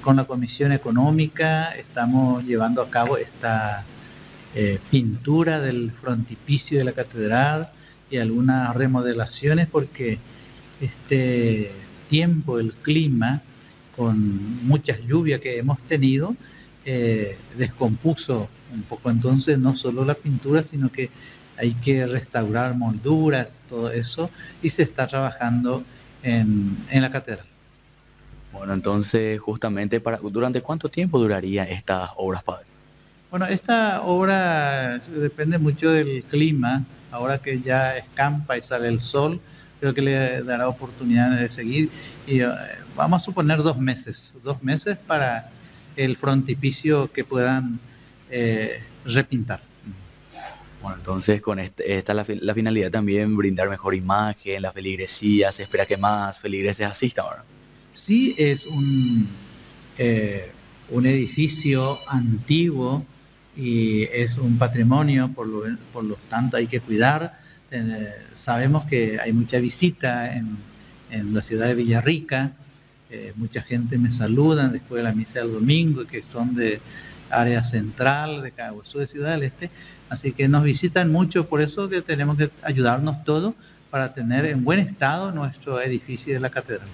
con la Comisión Económica estamos llevando a cabo esta eh, pintura del frontispicio de la catedral y algunas remodelaciones porque este tiempo, el clima, con muchas lluvias que hemos tenido, eh, descompuso un poco entonces no solo la pintura, sino que hay que restaurar molduras, todo eso, y se está trabajando en, en la catedral. Bueno, entonces justamente, para, ¿durante cuánto tiempo duraría estas obras, padre? Bueno, esta obra depende mucho del clima, ahora que ya escampa y sale el sol, creo que le dará oportunidad de seguir y eh, vamos a suponer dos meses, dos meses para el frontipicio que puedan eh, repintar. Bueno, entonces con este, esta la, la, finalidad también brindar mejor imagen, las feligresías, se espera que más feligreses asistan ahora. Sí, es un, eh, un edificio antiguo y es un patrimonio, por lo, tanto hay que cuidar. Eh, sabemos que hay mucha visita en, en la ciudad de Villarrica, eh, mucha gente me saluda después de la misa del domingo, que son de área central, de Caguazú, de Ciudad del Este, así que nos visitan mucho, por eso que tenemos que ayudarnos todos para tener en buen estado nuestro edificio de la catedral.